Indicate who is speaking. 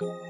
Speaker 1: Bye.